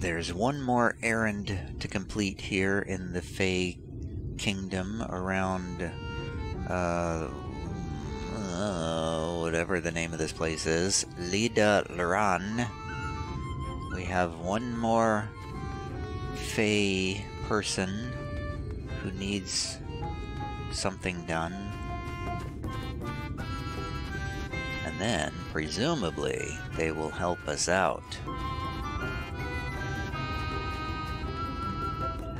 there's one more errand to complete here in the Fey Kingdom around uh, uh, whatever the name of this place is, Lydha Lran. We have one more Fey person who needs something done. And then, presumably, they will help us out.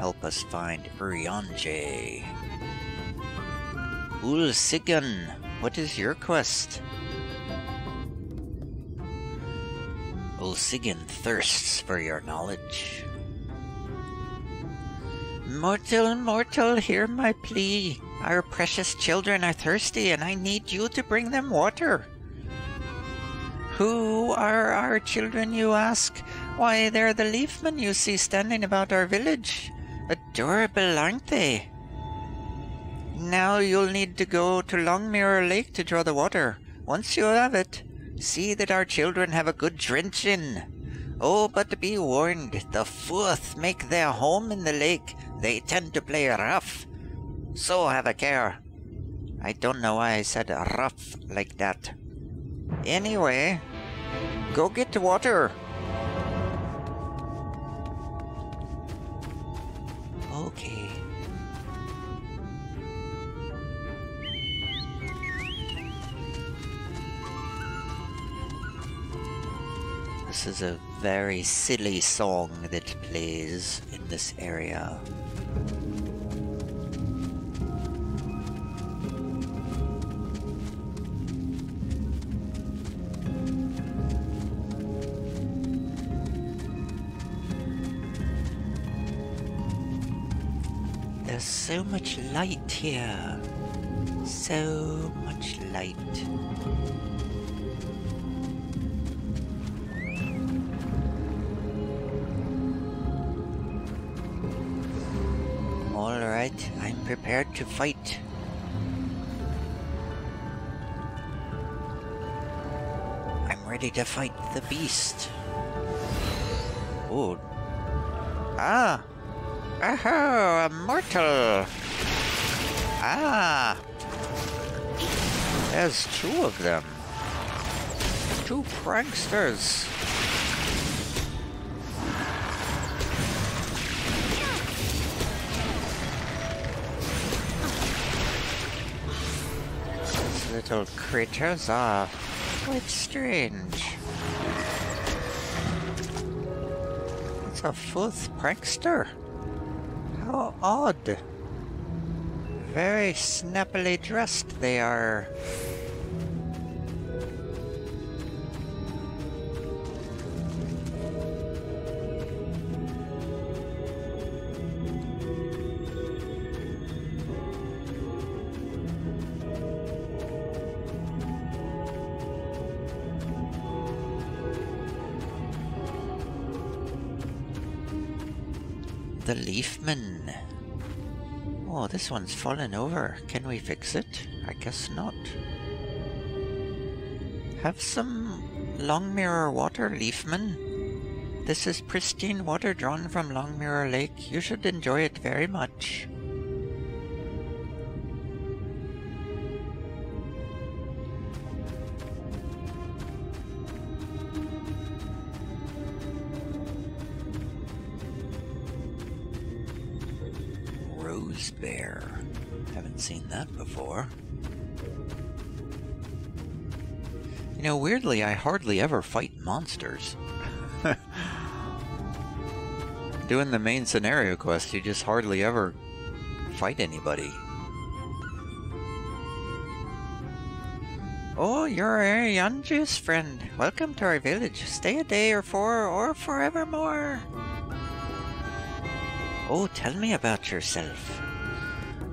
Help us find Urianger. Oul Sigun, what is your quest? Oul Sigun thirsts for your knowledge. Mortal, mortal, hear my plea. Our precious children are thirsty, and I need you to bring them water. Who are our children, you ask? Why, they're the leafmen you see standing about our village. Adorable, aren't they? Now you'll need to go to Long Mirror Lake to draw the water. Once you have it, see that our children have a good drenching. Oh, but be warned, the Fuath make their home in the lake. They tend to play rough. So have a care. I don't know why I said rough like that. Anyway, go get water. Okay. This is a very silly song that plays in this area. There's so much light here. So much light. Alright, I'm prepared to fight. I'm ready to fight the beast. Oh. Ah! Oh, a mortal! Ah! There's two of them. Two pranksters. These little critters are quite strange. It's a fourth prankster. How odd. Very snappily dressed they are. The Leafman. Oh, this one's fallen over. Can we fix it? I guess not. Have some Longmirror water, Leafman. This is pristine water drawn from Longmirror Lake. You should enjoy it very much. Rose bear. Haven't seen that before. You know, weirdly, I hardly ever fight monsters. Doing the main scenario quest, you just hardly ever fight anybody. Oh, you're a Yanju's friend. Welcome to our village. Stay a day or four or forevermore. Oh, tell me about yourself.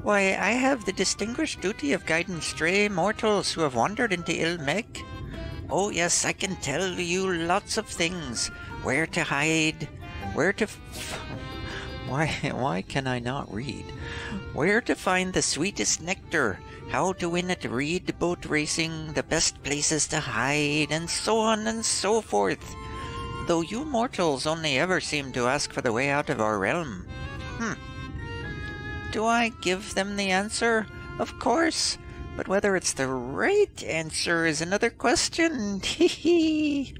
Why, I have the distinguished duty of guiding stray mortals who have wandered into Il Mheg. Oh, yes, I can tell you lots of things. Where to hide, where to. Why, why can I not read? Where to find the sweetest nectar, how to win at reed boat racing, the best places to hide, and so on and so forth. though you mortals only ever seem to ask for the way out of our realm. Hmm. Do I give them the answer? Of course. But whether it's the right answer is another question. Hee hee.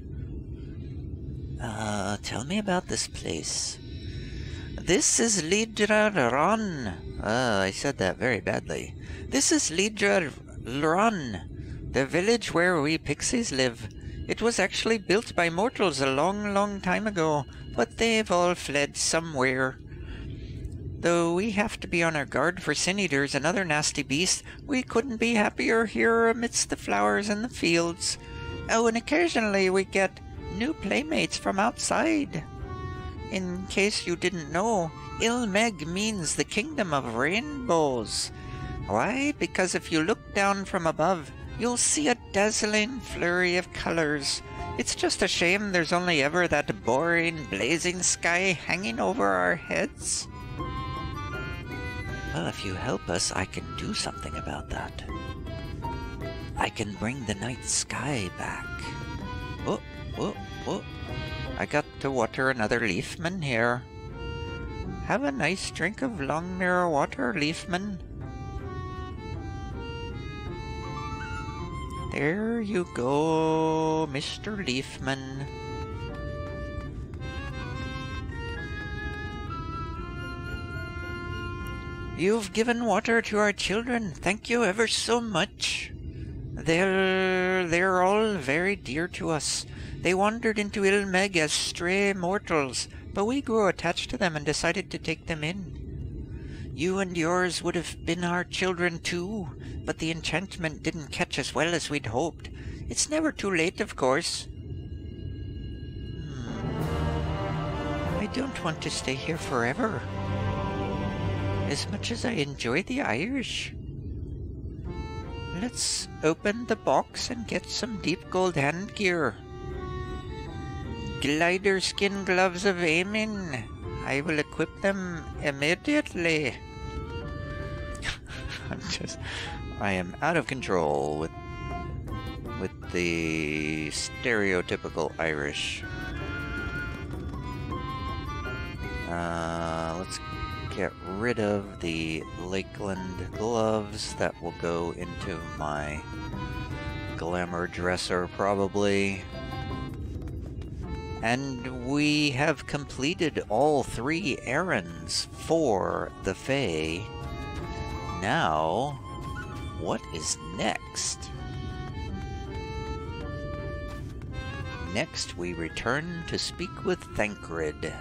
Uh, tell me about this place. This is Lidra Ron. Uh, I said that very badly. This is Lidra Ron, the village where we pixies live. It was actually built by mortals a long, long time ago, but they've all fled somewhere. Though we have to be on our guard for sin eaters and other nasty beasts, we couldn't be happier here amidst the flowers and the fields. Oh, and occasionally we get new playmates from outside. In case you didn't know, Il Mheg means the kingdom of rainbows. Why? Because if you look down from above, you'll see a dazzling flurry of colors. It's just a shame there's only ever that boring, blazing sky hanging over our heads. Well, if you help us, I can do something about that. I can bring the night sky back. Oh, oh, oh. I got to water another leafman here. Have a nice drink of Longmere water, leafman. There you go, Mr. Leafman. You've given water to our children. Thank you ever so much. They're they're all very dear to us. They wandered into Il Mheg as stray mortals, but we grew attached to them and decided to take them in. You and yours would have been our children too, but the enchantment didn't catch as well as we'd hoped. It's never too late, of course. Hmm. I don't want to stay here forever. As much as I enjoy the Irish. Let's open the box and get some deep gold hand gear. Gliderskin gloves of aiming. I will equip them immediately. I'm just I am out of control with with the stereotypical Irish. Uh, let's rid of the Lakeland gloves. That will go into my glamour dresser, probably. And we have completed all three errands for the Fae. Now, what is next? Next, we return to speak with Thancred.